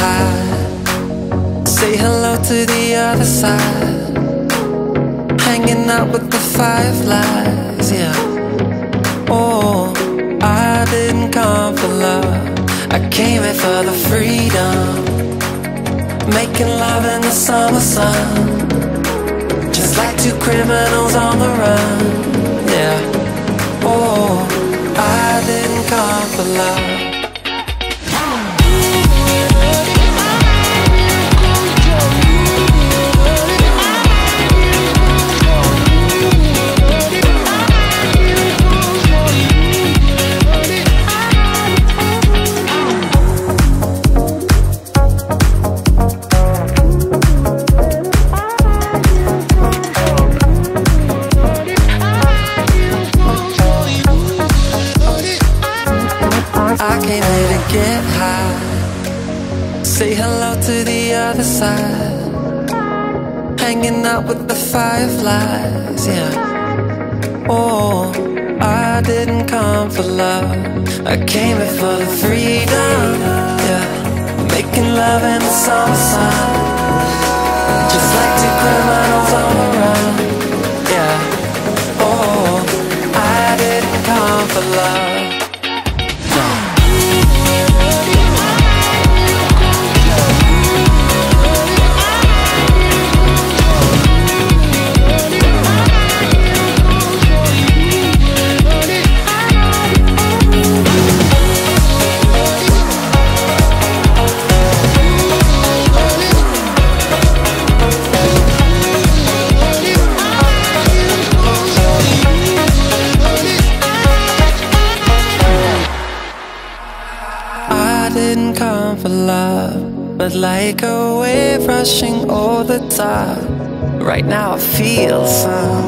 high. Say hello to the other side. Hanging out with the fireflies, yeah. Oh, I didn't come for love. I came here for the freedom. Making love in the summer sun. Just like two criminals on the run, yeah. Oh, I didn't come for love. To get high. Say hello to the other side. Hanging out with the fireflies, yeah. Oh, I didn't come for love. I came here for the freedom, yeah. Making love in the summer sun. Just like two criminals on the run, yeah. Oh, I didn't come for love. Didn't for love, but like a wave rushing over the top. Right now I feel something.